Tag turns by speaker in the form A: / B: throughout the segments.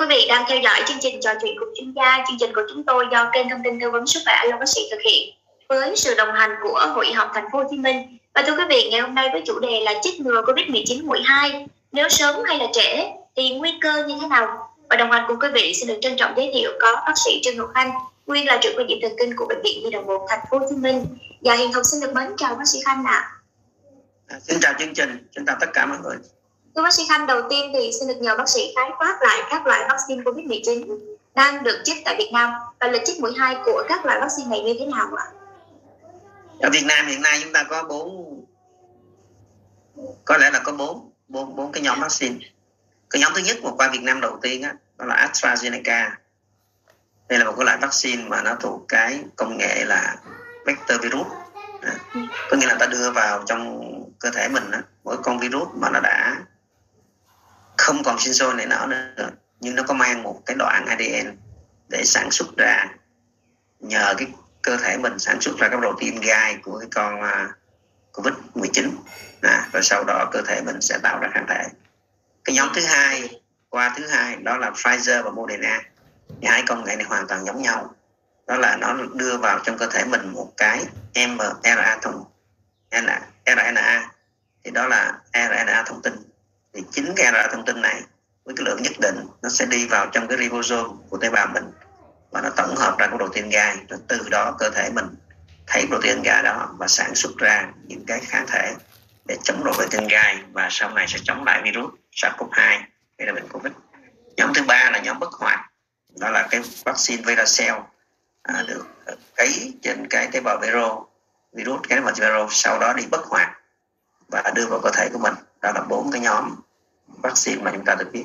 A: quý vị đang theo dõi chương trình trò chuyện cùng chuyên gia. Chương trình của chúng tôi do kênh thông tin tư vấn sức khỏe Alo bác sĩ thực hiện với sự đồng hành của Hội học Thành phố Hồ Chí Minh. Và thưa quý vị, ngày hôm nay với chủ đề là chích ngừa Covid-19 mũi 2, nếu sớm hay là trễ thì nguy cơ như thế nào? Và đồng hành cùng quý vị xin được trân trọng giới thiệu có bác sĩ Trương Ngọc Khanh, nguyên là trưởng khoa nhiễm thần kinh của bệnh viện Nhi đồng 1 Thành phố Hồ Chí Minh. Dạ, Và Hiền Hồng xin được mến chào bác sĩ Khanh ạ.
B: À. Xin chào chương trình, xin chào tất cả mọi người.
A: Thưa bác sĩ Khanh, đầu tiên thì xin được nhờ bác sĩ khái quát lại các loại vaccine COVID-19 đang được chích tại Việt Nam và lịch chích mũi 2 của các loại vaccine này như thế nào ạ?
B: Ở Việt Nam hiện nay chúng ta có bốn có lẽ là có bốn bốn bốn cái nhóm vaccine. Cái nhóm thứ nhất mà qua Việt Nam đầu tiên á, đó là AstraZeneca. Đây là một cái loại vaccine mà nó thuộc cái công nghệ là vector virus. À, có nghĩa là ta đưa vào trong cơ thể mình á, mỗi con virus mà nó đã không còn sinh sôi này nở nữa. Nhưng nó có mang một cái đoạn ADN để sản xuất ra. Nhờ cái cơ thể mình sản xuất ra cái protein gai của cái con uh, covid 19 à, rồi sau đó cơ thể mình sẽ tạo ra kháng thể. Cái nhóm thứ hai qua thứ hai đó là Pfizer và Moderna. Hai công nghệ này hoàn toàn giống nhau. Đó là nó đưa vào trong cơ thể mình một cái mRNA thông RNA thì đó là RNA thông tin thì chính cái RNA thông tin này với cái lượng nhất định nó sẽ đi vào trong cái ribosome của tế bào mình và nó tổng hợp ra cái protein gai rồi từ đó cơ thể mình thấy protein gai đó và sản xuất ra những cái kháng thể để chống lại protein gai và sau này sẽ chống lại virus SARS-CoV-2 hay là bệnh Covid. Nhóm thứ ba là nhóm bất hoạt đó là cái vaccine Veracell à, được à, cấy trên cái tế bào vero virus cái tế bào vero sau đó đi bất hoạt và đưa vào cơ thể của mình đó là bốn cái nhóm vaccine mà chúng ta được biết.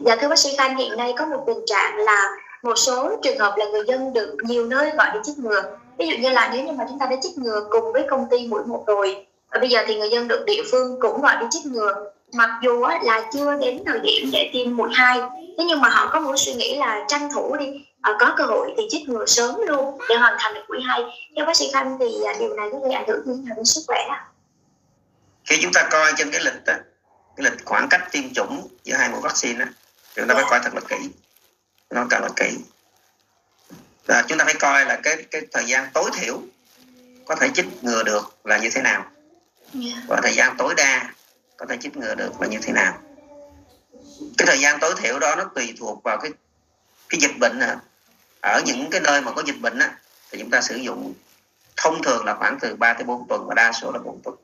A: Dạ thưa bác sĩ Khanh hiện nay có một tình trạng là một số trường hợp là người dân được nhiều nơi gọi đi chích ngừa. Ví dụ như là nếu như mà chúng ta đã chích ngừa cùng với công ty mũi một rồi và bây giờ thì người dân được địa phương cũng gọi đi chích ngừa. Mặc dù là chưa đến thời điểm để tiêm mũi hai thế nhưng mà họ có một suy nghĩ là tranh thủ đi à, có cơ hội thì chích ngừa sớm luôn để hoàn thành được mũi hai. Theo bác sĩ khanh thì à, điều này có gây ảnh hưởng như thế nào đến sức khỏe
B: khi chúng ta coi trên cái lịch đó, cái lịch khoảng cách tiêm chủng giữa hai mũi vaccine đó, chúng ta phải coi thật là kỹ. Nó thật là kỹ. Và chúng ta phải coi là cái cái thời gian tối thiểu có thể chích ngừa được là như thế nào. Và thời gian tối đa có thể chích ngừa được là như thế nào. Cái thời gian tối thiểu đó nó tùy thuộc vào cái cái dịch bệnh à. ở những cái nơi mà có dịch bệnh á thì chúng ta sử dụng thông thường là khoảng từ 3 tới 4 tuần và đa số là 4 tuần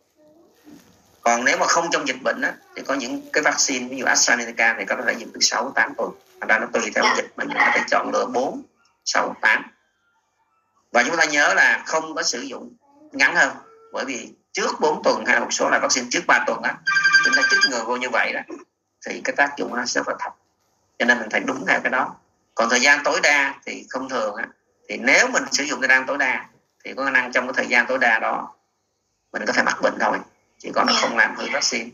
B: còn nếu mà không trong dịch bệnh á, thì có những cái vaccine ví dụ AstraZeneca thì có thể dùng từ 6 8 tuần. Thành ra nó tùy theo dịch mình có thể chọn lựa 4 6 8 và chúng ta nhớ là không có sử dụng ngắn hơn bởi vì trước 4 tuần hay là một số loại vaccine trước 3 tuần á chúng ta chích ngừa vô như vậy đó thì cái tác dụng nó sẽ phải thấp. Cho nên mình phải đúng theo cái đó. Còn thời gian tối đa thì không thường á thì nếu mình sử dụng thời gian tối đa thì có khả năng trong cái thời gian tối đa đó mình có thể mắc bệnh thôi chỉ còn nó không làm hư vaccine.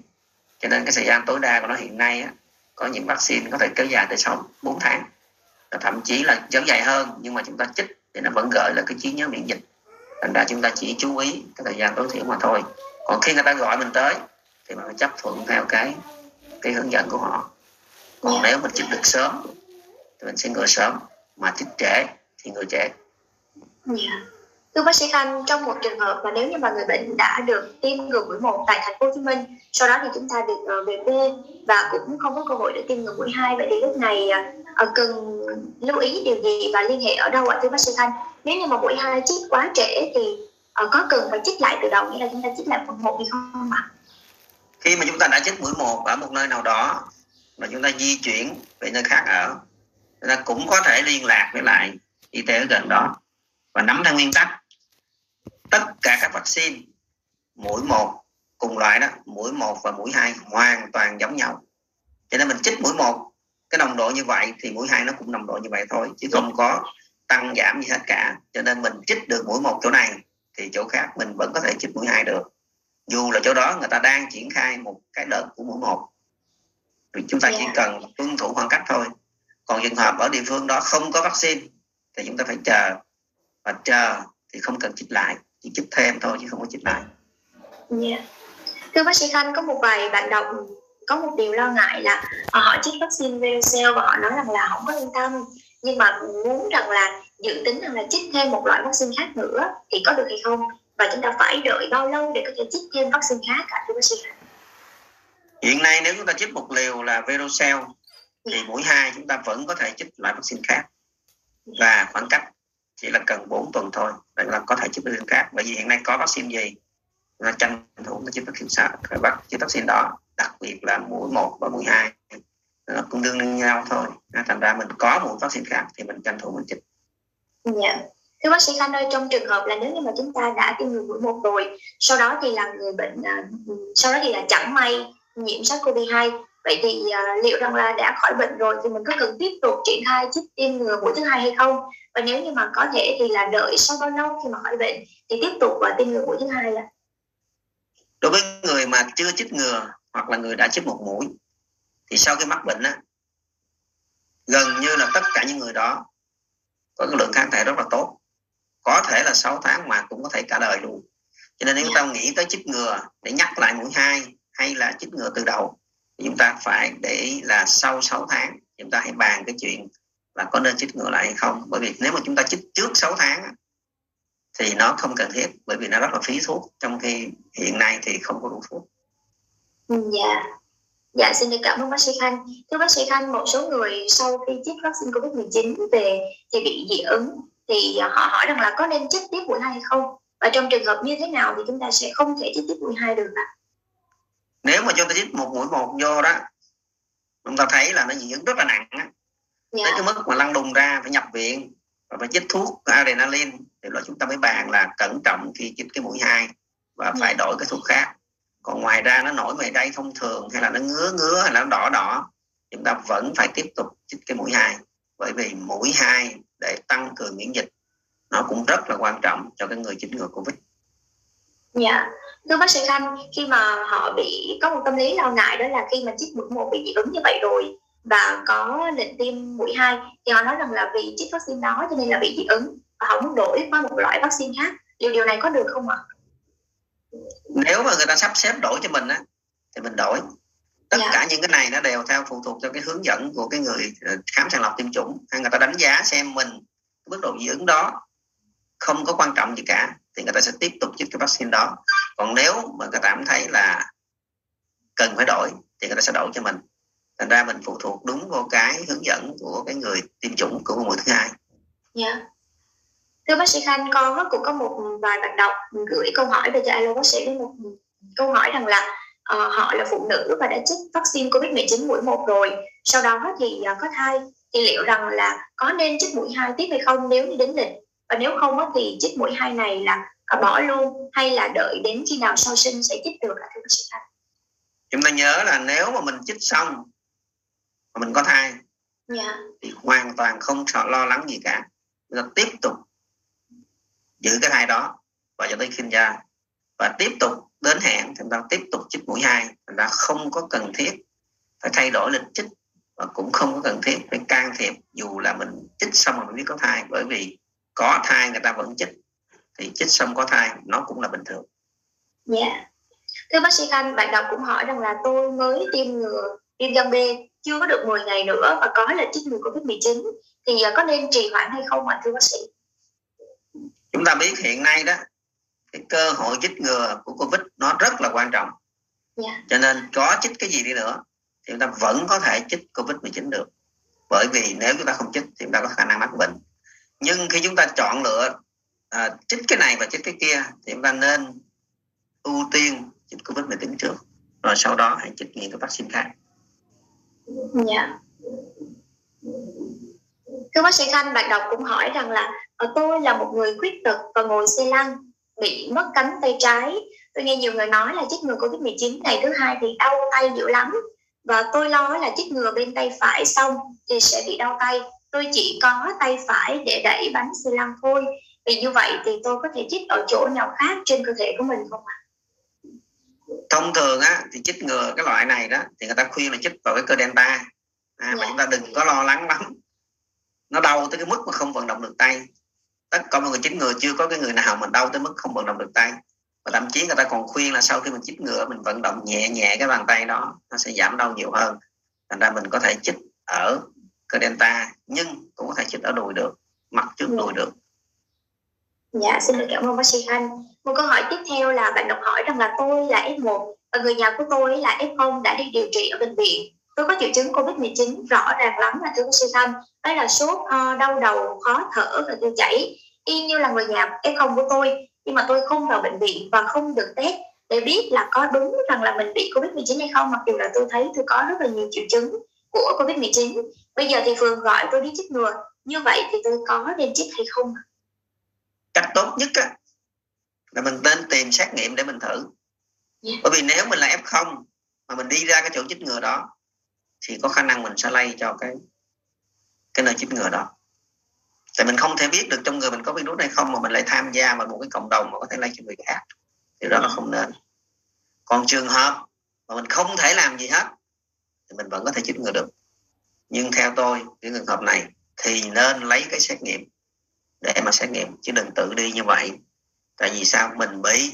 B: Cho nên cái thời gian tối đa của nó hiện nay á, có những vaccine có thể kéo dài tới sau 4 tháng. Và thậm chí là kéo dài hơn nhưng mà chúng ta chích thì nó vẫn gợi là cái trí nhớ miễn dịch. Thành ra chúng ta chỉ chú ý cái thời gian tối thiểu mà thôi. Còn khi người ta gọi mình tới thì mình phải chấp thuận theo cái cái hướng dẫn của họ. Còn yeah. nếu mình chích được sớm thì mình sẽ ngừa sớm. Mà chích trễ thì ngừa trễ.
A: Yeah. Thưa bác sĩ Khanh, trong một trường hợp mà nếu như mà người bệnh đã được tiêm ngừa mũi một tại thành phố Hồ Chí Minh, sau đó thì chúng ta được ờ, về quê và cũng không có cơ hội để tiêm ngừa mũi hai, vậy thì lúc này ờ, ờ, cần lưu ý điều gì và liên hệ ở đâu ạ thưa bác sĩ Khanh? Nếu như mà mũi hai chích quá trễ thì có cần phải chích lại từ đầu nghĩa là chúng ta chích lại phần một hay không ạ?
B: Khi mà chúng ta đã chích mũi một ở một nơi nào đó mà chúng ta di chuyển về nơi khác ở, chúng ta cũng có thể liên lạc với lại y tế ở gần đó và nắm theo nguyên tắc tất cả các vaccine mũi một cùng loại đó mũi một và mũi hai hoàn toàn giống nhau. Cho nên mình chích mũi một cái nồng độ như vậy thì mũi hai nó cũng nồng độ như vậy thôi chứ không có tăng giảm gì hết cả. Cho nên mình chích được mũi một chỗ này thì chỗ khác mình vẫn có thể chích mũi hai được. Dù là chỗ đó người ta đang triển khai một cái đợt của mũi một. Thì chúng ta chỉ dạ. cần tuân thủ khoảng cách thôi. Còn trường hợp ở địa phương đó không có vaccine thì chúng ta phải chờ. Và chờ thì không cần chích lại chỉ chích thêm thôi chứ không có chích lại.
A: Yeah. thưa bác sĩ khanh có một vài bạn đọc có một điều lo ngại là họ chích vaccine verocell và họ nói rằng là không có yên tâm. Nhưng mà muốn rằng là dự tính rằng là chích thêm một loại vaccine khác nữa thì có được hay không? Và chúng ta phải đợi bao lâu để có thể chích thêm vaccine khác cả thưa bác sĩ
B: hiện nay nếu chúng ta chích một liều là verocell thì mũi hai chúng ta vẫn có thể chích loại vaccine khác. Và khoảng cách chỉ là cần 4 tuần thôi. Để là có thể chích vaccine khác bởi vì hiện nay có vaccine gì? Là tranh thủ nó chích vaccine sao bắt chích vaccine đó. Đặc biệt là mũi 1 và mũi 2 nó cũng tương đương nhau thôi. À, thành ra mình có một vaccine khác thì mình tranh thủ mình chích
A: dạ. Thưa bác sĩ Khanh ơi, trong trường hợp là nếu như mà chúng ta đã tiêm ngừa mũi một rồi, sau đó thì là người bệnh à, ừ, sau đó thì là chẳng may nhiễm SARS-CoV-2 vậy thì uh, liệu rằng là đã khỏi bệnh rồi thì mình có cần tiếp tục triển khai chích tiêm ngừa mũi thứ hai hay không? Và nếu như mà có thể thì là đợi sau bao lâu khi mà khỏi bệnh thì tiếp tục và tiêm ngừa mũi thứ hai ạ?
B: Đối với người mà chưa chích ngừa hoặc là người đã chích một mũi thì sau khi mắc bệnh á gần như là tất cả những người đó có cái lượng kháng thể rất là tốt. Có thể là 6 tháng mà cũng có thể cả đời luôn cho nên nếu chúng ta nghĩ tới chích ngừa để nhắc lại mũi hai hay là chích ngừa từ đầu chúng ta phải để là sau 6 tháng, chúng ta hãy bàn cái chuyện là có nên chích ngừa lại hay không. Bởi vì nếu mà chúng ta chích trước 6 tháng thì nó không cần thiết, bởi vì nó rất là phí thuốc. Trong khi hiện nay thì không có đủ thuốc.
A: Ừ, dạ. Dạ xin được cảm ơn bác sĩ khanh. Thưa bác sĩ khanh, một số người sau khi chích vaccine covid 19 về thì bị dị ứng, thì họ hỏi rằng là có nên chích tiếp mũi hai hay không? Và trong trường hợp như thế nào thì chúng ta sẽ không thể chích tiếp mũi hai được ạ?
B: Nếu mà chúng ta chích một mũi một vô đó chúng ta thấy là nó dị ứng rất là nặng á dạ. cái mức mà lăn đùng ra phải nhập viện và phải chích thuốc adrenaline thì là chúng ta mới bàn là cẩn trọng khi chích cái mũi hai và dạ. phải đổi cái thuốc khác còn ngoài ra nó nổi mề đay thông thường hay là nó ngứa ngứa hay là nó đỏ đỏ chúng ta vẫn phải tiếp tục chích cái mũi hai bởi vì mũi hai để tăng cường miễn dịch nó cũng rất là quan trọng cho cái người chích ngừa covid
A: Dạ, thưa bác sĩ Khanh, khi mà họ bị có một tâm lý lo ngại đó là khi mà chích mũi một bị dị ứng như vậy rồi và có lệnh tiêm mũi hai thì họ nói rằng là vì chích vaccine đó cho nên là bị dị ứng và họ muốn đổi qua một loại vaccine khác. Điều điều này có được không ạ?
B: Nếu mà người ta sắp xếp đổi cho mình á thì mình đổi. Tất dạ. cả những cái này nó đều theo phụ thuộc theo cái hướng dẫn của cái người ờ, khám sàng lọc tiêm chủng hay người ta đánh giá xem mình cái mức độ dị ứng đó không có quan trọng gì cả thì người ta sẽ tiếp tục chích cái vaccine đó. Còn nếu mà người ta cảm thấy là cần phải đổi thì người ta sẽ đổi cho mình. Thành ra mình phụ thuộc đúng vào cái hướng dẫn của cái người tiêm chủng của mũi thứ hai.
A: Dạ. Yeah. thưa bác sĩ khanh con cũng có một vài bạn đọc gửi câu hỏi về cho alo bác sĩ với một câu hỏi rằng là uh, họ là phụ nữ và đã chích vaccine covid 19 mũi một rồi sau đó thì uh, có thai. Thì liệu rằng là có nên chích mũi hai tiếp hay không nếu như đến lịch? Và nếu không thì chích mũi hai này là bỏ luôn hay là đợi đến khi nào sau sinh sẽ chích được ạ thưa bác sĩ Thành?
B: chúng ta nhớ là nếu mà mình chích xong mà mình có thai yeah. Dạ. thì hoàn toàn không sợ lo lắng gì cả chúng ta tiếp tục giữ cái thai đó và cho tới sinh ra và tiếp tục đến hẹn chúng ta tiếp tục chích mũi hai chúng ta không có cần thiết phải thay đổi lịch chích và cũng không có cần thiết phải can thiệp dù là mình chích xong mà mình biết có thai bởi vì có thai người ta vẫn chích thì chích xong có thai nó cũng là bình thường.
A: Dạ. Yeah. Thưa bác sĩ Khanh, bạn đọc cũng hỏi rằng là tôi mới tiêm ngừa viêm gan B chưa có được 10 ngày nữa và có là chích ngừa Covid-19 thì à, có nên trì hoãn hay không ạ thưa bác sĩ?
B: Chúng ta biết hiện nay đó cái cơ hội chích ngừa của Covid nó rất là quan trọng. Yeah. Cho nên có chích cái gì đi nữa thì chúng ta vẫn có thể chích Covid-19 được. Bởi vì nếu chúng ta không chích thì chúng ta có khả năng mắc bệnh nhưng khi chúng ta chọn lựa à, chích cái này và chích cái kia thì chúng ta nên ưu tiên chích covid 19 trước rồi sau đó hãy chích những cái vaccine khác.
A: Dạ. Thưa bác sĩ khanh bạn đọc cũng hỏi rằng là ờ, tôi là một người khuyết tật và ngồi xe lăn bị mất cánh tay trái. Tôi nghe nhiều người nói là chích ngừa covid 19 ngày thứ hai thì đau tay dữ lắm. Và tôi lo là chích ngừa bên tay phải xong thì sẽ bị đau tay tôi chỉ có tay phải để đẩy bánh xe lăn thôi. Vì như vậy thì tôi có thể chích ở chỗ nào khác trên cơ thể của mình không ạ?
B: Thông thường á thì chích ngừa cái loại này đó thì người ta khuyên là chích vào cái cơ delta à, dạ. mà chúng ta đừng có lo lắng lắm. Nó đau tới cái mức mà không vận động được tay. Tất cả mọi người chích ngừa chưa có cái người nào mà đau tới mức không vận động được tay. Và thậm chí người ta còn khuyên là sau khi mình chích ngừa mình vận động nhẹ nhẹ cái bàn tay đó nó sẽ giảm đau nhiều hơn. Thành ra mình có thể chích ở cơ delta nhưng cũng có thể chích ở đùi được mặt trước đùi được
A: Dạ, xin được cảm ơn bác sĩ Khanh. Một câu hỏi tiếp theo là bạn đọc hỏi rằng là tôi là F1 và người nhà của tôi là F0 đã đi điều trị ở bệnh viện. Tôi có triệu chứng COVID-19 rõ ràng lắm là thưa bác sĩ Khanh. Đó là sốt, ho, đau đầu, khó thở và tiêu chảy. Y như là người nhà F0 của tôi. Nhưng mà tôi không vào bệnh viện và không được test để biết là có đúng rằng là mình bị COVID-19 hay không. Mặc dù là tôi thấy tôi có rất là nhiều triệu chứng của COVID-19. Bây giờ thì phường gọi tôi đi chích ngừa. Như vậy thì tôi có nên chích hay không?
B: cách tốt nhất á, là mình nên tìm xét nghiệm để mình thử yeah. Bởi vì nếu mình là f 0 mà mình đi ra cái chỗ chích ngừa đó thì có khả năng mình sẽ lây cho cái cái nơi chích ngừa đó tại mình không thể biết được trong người mình có virus hay không mà mình lại tham gia vào một cái cộng đồng mà có thể lây cho người khác thì đó là không nên còn trường hợp mà mình không thể làm gì hết thì mình vẫn có thể chích ngừa được. Nhưng theo tôi cái trường hợp này thì nên lấy cái xét nghiệm để mà xét nghiệm, chứ đừng tự đi như vậy. Tại vì sao? Mình bị,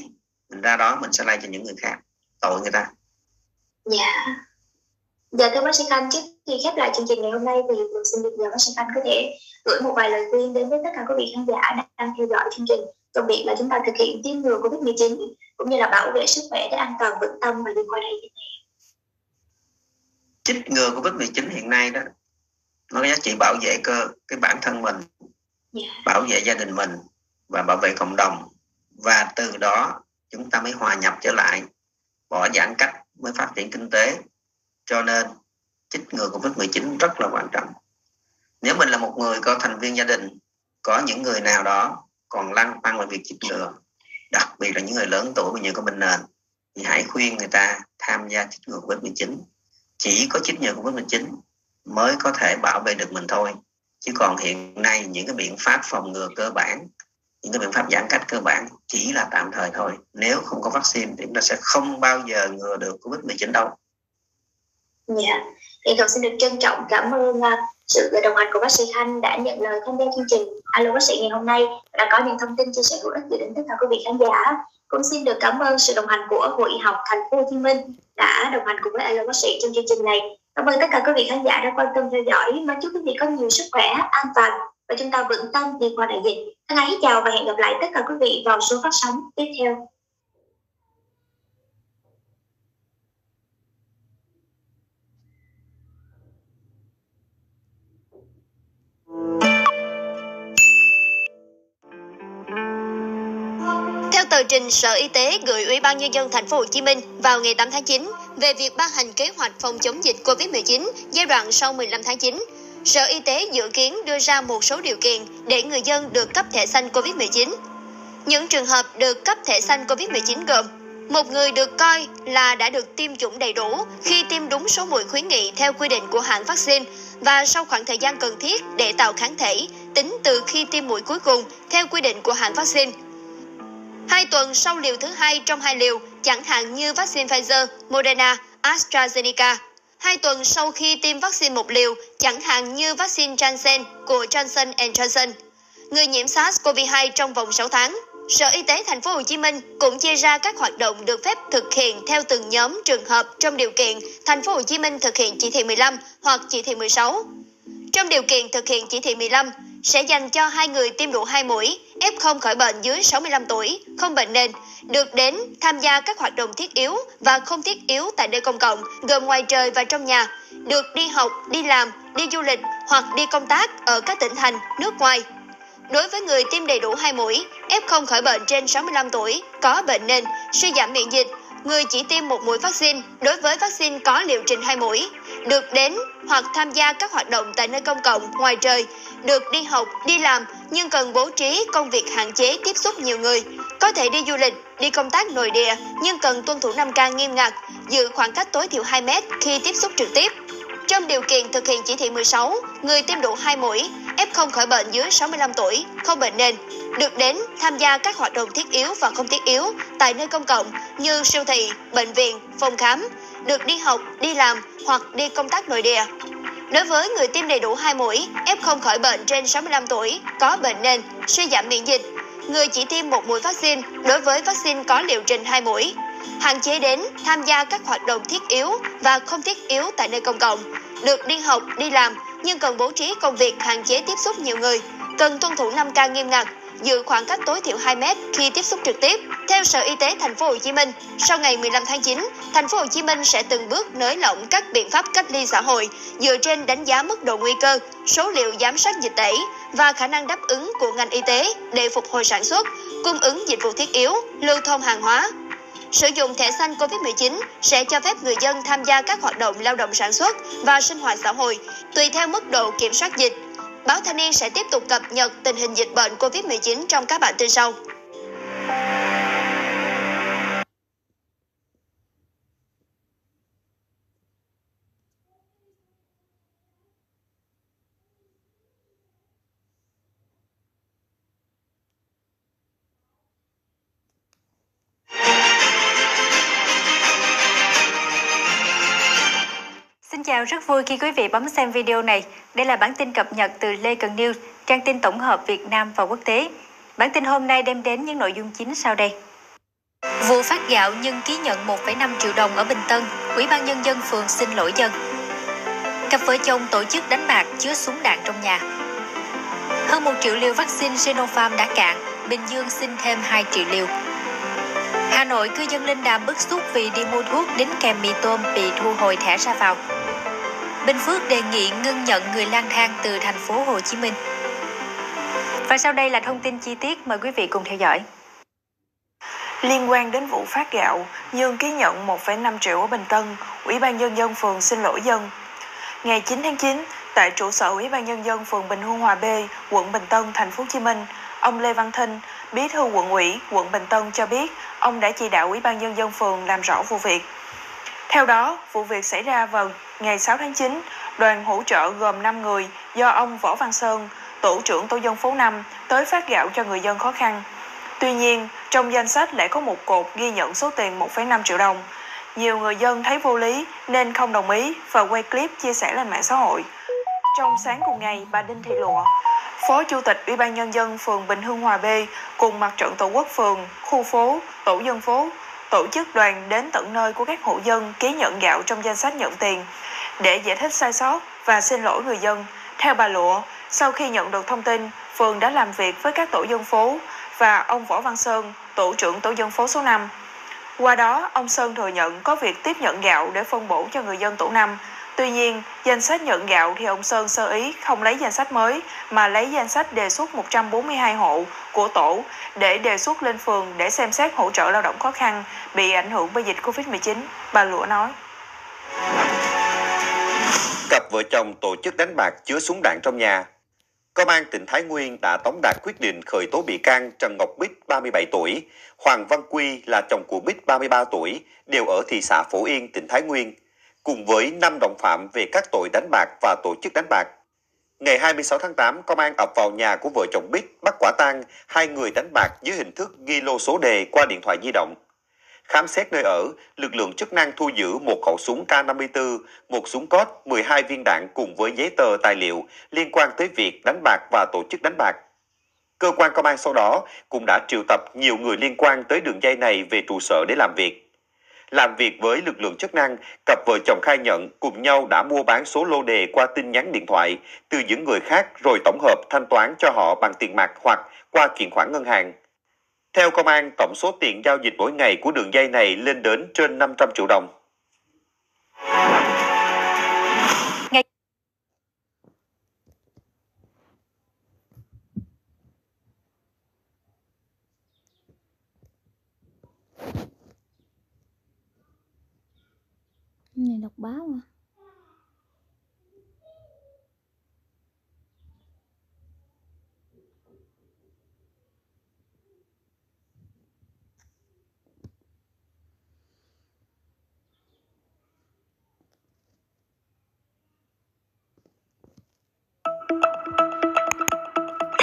B: mình ra đó mình sẽ lây cho những người khác, tội người ta.
A: Dạ. Dạ thưa bác sĩ khanh, trước khi khép lại chương trình ngày hôm nay thì tôi xin được nhờ bác sĩ khanh có thể gửi một vài lời khuyên đến với tất cả quý vị khán giả đang theo dõi chương trình. Trong việc là chúng ta thực hiện tiêm ngừa covid 19 cũng như là bảo vệ sức khỏe để an toàn vững tâm và đi qua đây
B: chích ngừa covid 19 hiện nay đó nó có giá trị bảo vệ cơ cái bản thân mình yeah. Dạ. bảo vệ gia đình mình và bảo vệ cộng đồng và từ đó chúng ta mới hòa nhập trở lại bỏ giãn cách mới phát triển kinh tế cho nên chích ngừa covid 19 rất là quan trọng nếu mình là một người có thành viên gia đình có những người nào đó còn lăn tăng về việc chích ngừa đặc biệt là những người lớn tuổi và những có bệnh nền thì hãy khuyên người ta tham gia chích ngừa covid 19 chỉ có chích ngừa covid 19 mới có thể bảo vệ được mình thôi. Chứ còn hiện nay những cái biện pháp phòng ngừa cơ bản, những cái biện pháp giãn cách cơ bản chỉ là tạm thời thôi. Nếu không có vaccine thì chúng ta sẽ không bao giờ ngừa được covid 19 đâu.
A: Dạ thì tôi xin được trân trọng cảm ơn à, sự đồng hành của bác sĩ Khanh đã nhận lời tham gia chương trình alo bác sĩ ngày hôm nay đã có những thông tin chia sẻ hữu ích gửi đến tất cả quý vị khán giả cũng xin được cảm ơn sự đồng hành của hội y học thành phố Hồ Chí Minh đã đồng hành cùng với alo bác sĩ trong chương trình này Cảm ơn tất cả quý vị khán giả đã quan tâm theo dõi. Mong chúc quý vị có nhiều sức khỏe, an toàn và chúng ta vững tâm đi qua đại dịch. Thân ái chào và hẹn gặp lại tất cả quý vị vào số phát sóng tiếp theo.
C: Trình Sở Y tế gửi Ủy ban nhân dân thành phố Hồ Chí Minh vào ngày 8 tháng 9 về việc ban hành kế hoạch phòng chống dịch COVID-19 giai đoạn sau 15 tháng 9, Sở Y tế dự kiến đưa ra một số điều kiện để người dân được cấp thẻ xanh COVID-19. Những trường hợp được cấp thẻ xanh COVID-19 gồm một người được coi là đã được tiêm chủng đầy đủ khi tiêm đúng số mũi khuyến nghị theo quy định của hãng vaccine và sau khoảng thời gian cần thiết để tạo kháng thể tính từ khi tiêm mũi cuối cùng theo quy định của hãng vaccine Hai tuần sau liều thứ hai trong hai liều, chẳng hạn như vaccine Pfizer, Moderna, AstraZeneca. Hai tuần sau khi tiêm vaccine một liều, chẳng hạn như vaccine Janssen của Johnson Johnson. Người nhiễm SARS-CoV-2 trong vòng 6 tháng. Sở Y tế thành phố Hồ Chí Minh cũng chia ra các hoạt động được phép thực hiện theo từng nhóm trường hợp trong điều kiện thành phố Hồ Chí Minh thực hiện chỉ thị 15 hoặc chỉ thị 16. Trong điều kiện thực hiện chỉ thị 15, sẽ dành cho hai người tiêm đủ hai mũi, F0 khỏi bệnh dưới 65 tuổi, không bệnh nền, được đến tham gia các hoạt động thiết yếu và không thiết yếu tại nơi công cộng, gồm ngoài trời và trong nhà, được đi học, đi làm, đi du lịch hoặc đi công tác ở các tỉnh thành, nước ngoài. Đối với người tiêm đầy đủ hai mũi, F0 khỏi bệnh trên 65 tuổi, có bệnh nền, suy giảm miễn dịch, người chỉ tiêm một mũi vaccine đối với vaccine có liệu trình hai mũi, được đến hoặc tham gia các hoạt động tại nơi công cộng, ngoài trời, được đi học, đi làm nhưng cần bố trí công việc hạn chế tiếp xúc nhiều người, có thể đi du lịch, đi công tác nội địa nhưng cần tuân thủ 5K nghiêm ngặt, giữ khoảng cách tối thiểu 2 mét khi tiếp xúc trực tiếp. Trong điều kiện thực hiện chỉ thị 16, người tiêm đủ 2 mũi, F0 khỏi bệnh dưới 65 tuổi, không bệnh nền, được đến tham gia các hoạt động thiết yếu và không thiết yếu tại nơi công cộng như siêu thị, bệnh viện, phòng khám, được đi học, đi làm hoặc đi công tác nội địa. Đối với người tiêm đầy đủ 2 mũi, F0 khỏi bệnh trên 65 tuổi, có bệnh nền, suy giảm miễn dịch, người chỉ tiêm một mũi vaccine đối với vaccine có liệu trình hai mũi, hạn chế đến tham gia các hoạt động thiết yếu và không thiết yếu tại nơi công cộng, được đi học, đi làm nhưng cần bố trí công việc hạn chế tiếp xúc nhiều người, cần tuân thủ 5K nghiêm ngặt, giữ khoảng cách tối thiểu 2 mét khi tiếp xúc trực tiếp. Theo Sở Y tế Thành phố Hồ Chí Minh, sau ngày 15 tháng 9, Thành phố Hồ Chí Minh sẽ từng bước nới lỏng các biện pháp cách ly xã hội dựa trên đánh giá mức độ nguy cơ, số liệu giám sát dịch tễ và khả năng đáp ứng của ngành y tế để phục hồi sản xuất, cung ứng dịch vụ thiết yếu, lưu thông hàng hóa. Sử dụng thẻ xanh COVID-19 sẽ cho phép người dân tham gia các hoạt động lao động sản xuất và sinh hoạt xã hội tùy theo mức độ kiểm soát dịch Báo Thanh niên sẽ tiếp tục cập nhật tình hình dịch bệnh COVID-19 trong các bản tin sau.
D: Chào, rất vui khi quý vị bấm xem video này. Đây là bản tin cập nhật từ Lê Cần News, trang tin tổng hợp Việt Nam và quốc tế. Bản tin hôm nay đem đến những nội dung chính sau đây. Vụ phát gạo nhưng ký nhận 1,5 triệu đồng ở Bình Tân, Ủy ban Nhân dân phường xin lỗi dân. Cặp vợ chồng tổ chức đánh bạc chứa súng đạn trong nhà. Hơn 1 triệu liều vaccine Sinopharm đã cạn, Bình Dương xin thêm 2 triệu liều. Hà Nội cư dân Linh Đàm bức xúc vì đi mua thuốc đến kèm mì tôm bị thu hồi thẻ ra vào. Bình Phước đề nghị ngưng nhận người lang thang từ thành phố Hồ Chí Minh. Và sau đây là thông tin chi tiết mời quý vị cùng theo dõi.
E: Liên quan đến vụ phát gạo, Dương ký nhận 1,5 triệu ở Bình Tân, Ủy ban Nhân dân phường xin lỗi dân. Ngày 9 tháng 9, tại trụ sở Ủy ban Nhân dân phường Bình Hương Hòa B, quận Bình Tân, thành phố Hồ Chí Minh, ông Lê Văn Thinh, bí thư quận ủy, quận Bình Tân cho biết ông đã chỉ đạo Ủy ban Nhân dân phường làm rõ vụ việc. Theo đó, vụ việc xảy ra vào ngày 6 tháng 9, đoàn hỗ trợ gồm 5 người do ông Võ Văn Sơn, tổ trưởng tổ dân phố 5, tới phát gạo cho người dân khó khăn. Tuy nhiên, trong danh sách lại có một cột ghi nhận số tiền 1,5 triệu đồng. Nhiều người dân thấy vô lý nên không đồng ý và quay clip chia sẻ lên mạng xã hội. Trong sáng cùng ngày, bà Đinh Thị Lụa, Phó Chủ tịch Ủy ban Nhân dân phường Bình Hưng Hòa B cùng mặt trận Tổ quốc phường, khu phố, tổ dân phố tổ chức đoàn đến tận nơi của các hộ dân ký nhận gạo trong danh sách nhận tiền để giải thích sai sót và xin lỗi người dân. Theo bà Lụa, sau khi nhận được thông tin, phường đã làm việc với các tổ dân phố và ông Võ Văn Sơn, tổ trưởng tổ dân phố số 5. Qua đó, ông Sơn thừa nhận có việc tiếp nhận gạo để phân bổ cho người dân tổ 5. Tuy nhiên, danh sách nhận gạo thì ông Sơn sơ ý không lấy danh sách mới mà lấy danh sách đề xuất 142 hộ của tổ để đề xuất lên phường để xem xét hỗ trợ lao động khó khăn bị ảnh hưởng bởi dịch Covid-19, bà Lụa nói.
F: Cặp vợ chồng tổ chức đánh bạc chứa súng đạn trong nhà. Công an tỉnh Thái Nguyên đã tống đạt quyết định khởi tố bị can Trần Ngọc Bích 37 tuổi, Hoàng Văn Quy là chồng của Bích 33 tuổi, đều ở thị xã Phổ Yên, tỉnh Thái Nguyên, cùng với 5 đồng phạm về các tội đánh bạc và tổ chức đánh bạc. Ngày 26 tháng 8, công an ập vào nhà của vợ chồng Bích bắt quả tang hai người đánh bạc dưới hình thức ghi lô số đề qua điện thoại di động. Khám xét nơi ở, lực lượng chức năng thu giữ một khẩu súng K54, một súng cốt, 12 viên đạn cùng với giấy tờ tài liệu liên quan tới việc đánh bạc và tổ chức đánh bạc. Cơ quan công an sau đó cũng đã triệu tập nhiều người liên quan tới đường dây này về trụ sở để làm việc. Làm việc với lực lượng chức năng, cặp vợ chồng khai nhận cùng nhau đã mua bán số lô đề qua tin nhắn điện thoại từ những người khác rồi tổng hợp thanh toán cho họ bằng tiền mặt hoặc qua chuyển khoản ngân hàng. Theo công an, tổng số tiền giao dịch mỗi ngày của đường dây này lên đến trên 500 triệu đồng.
G: này đọc báo mà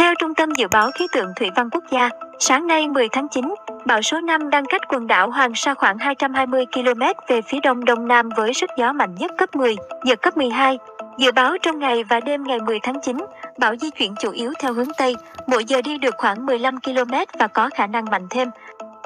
D: theo Trung tâm Dự báo Khí tượng Thủy văn Quốc gia, sáng nay 10 tháng 9, bão số 5 đang cách quần đảo Hoàng Sa khoảng 220 km về phía đông đông nam với sức gió mạnh nhất cấp 10, giật cấp 12. Dự báo trong ngày và đêm ngày 10 tháng 9, bão di chuyển chủ yếu theo hướng Tây, mỗi giờ đi được khoảng 15 km và có khả năng mạnh thêm.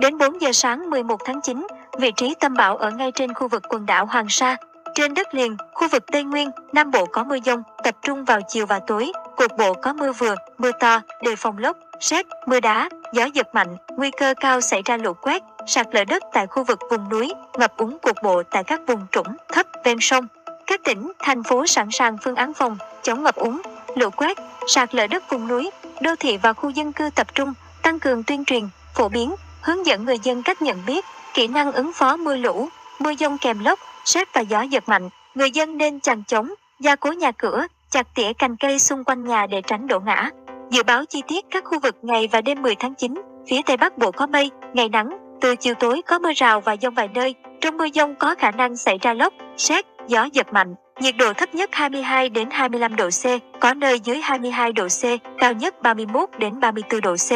D: Đến 4 giờ sáng 11 tháng 9, vị trí tâm bão ở ngay trên khu vực quần đảo Hoàng Sa. Trên đất liền, khu vực Tây Nguyên, Nam Bộ có mưa dông, tập trung vào chiều và tối, cục bộ có mưa vừa, mưa to, đề phòng lốc, xét, mưa đá, gió giật mạnh, nguy cơ cao xảy ra lũ quét, sạt lở đất tại khu vực vùng núi, ngập úng cục bộ tại các vùng trũng thấp ven sông. Các tỉnh, thành phố sẵn sàng phương án phòng, chống ngập úng, lũ quét, sạt lở đất vùng núi, đô thị và khu dân cư tập trung, tăng cường tuyên truyền, phổ biến, hướng dẫn người dân cách nhận biết, kỹ năng ứng phó mưa lũ, mưa dông kèm lốc, sét và gió giật mạnh. Người dân nên chằng chống, gia cố nhà cửa, chặt tỉa cành cây xung quanh nhà để tránh đổ ngã. Dự báo chi tiết các khu vực ngày và đêm 10 tháng 9, phía Tây Bắc Bộ có mây, ngày nắng, từ chiều tối có mưa rào và dông vài nơi, trong mưa dông có khả năng xảy ra lốc, xét, gió giật mạnh. Nhiệt độ thấp nhất 22 đến 25 độ C, có nơi dưới 22 độ C, cao nhất 31 đến 34 độ C.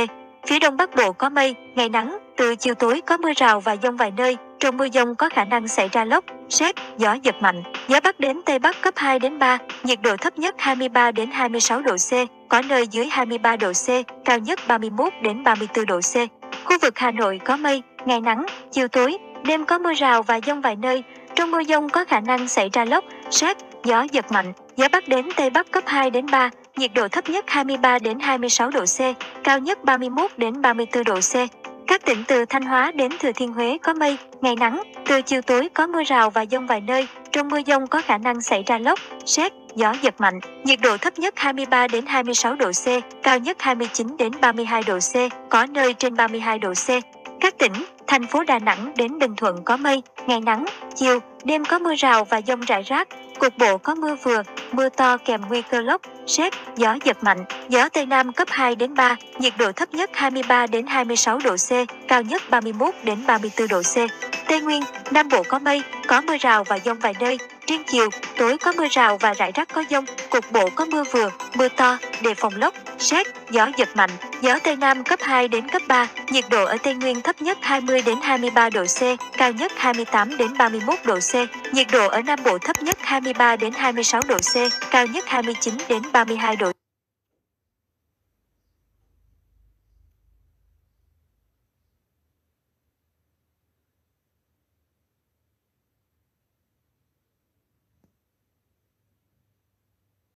D: Phía Đông Bắc Bộ có mây, ngày nắng, từ chiều tối có mưa rào và dông vài nơi, trong mưa dông có khả năng xảy ra lốc, sét, gió giật mạnh. Gió Bắc đến Tây Bắc cấp 2 đến 3, nhiệt độ thấp nhất 23 đến 26 độ C, có nơi dưới 23 độ C, cao nhất 31 đến 34 độ C. Khu vực Hà Nội có mây, ngày nắng, chiều tối, đêm có mưa rào và dông vài nơi. Trong mưa dông có khả năng xảy ra lốc, sét, gió giật mạnh. Gió Bắc đến Tây Bắc cấp 2 đến 3, nhiệt độ thấp nhất 23 đến 26 độ C, cao nhất 31 đến 34 độ C. Các tỉnh từ Thanh Hóa đến Thừa Thiên Huế có mây, ngày nắng, từ chiều tối có mưa rào và dông vài nơi, trong mưa dông có khả năng xảy ra lốc, xét, gió giật mạnh, nhiệt độ thấp nhất 23 đến 26 độ C, cao nhất 29 đến 32 độ C, có nơi trên 32 độ C. Các tỉnh, thành phố Đà Nẵng đến Bình Thuận có mây, ngày nắng, chiều, đêm có mưa rào và dông rải rác, cục bộ có mưa vừa, mưa to kèm nguy cơ lốc, xét, gió giật mạnh, gió Tây Nam cấp 2 đến 3, nhiệt độ thấp nhất 23 đến 26 độ C, cao nhất 31 đến 34 độ C. Tây Nguyên, Nam Bộ có mây, có mưa rào và dông vài nơi, riêng chiều, tối có mưa rào và rải rác có dông, cục bộ có mưa vừa, mưa to, đề phòng lốc, xét, gió giật mạnh, gió Tây Nam cấp 2 đến cấp 3, nhiệt độ ở Tây Nguyên thấp nhất 20 đến 23 độ C, cao nhất 28 đến 31 độ C, nhiệt độ ở Nam Bộ thấp nhất 23 đến 26 độ C, cao nhất 29 đến 32 độ C.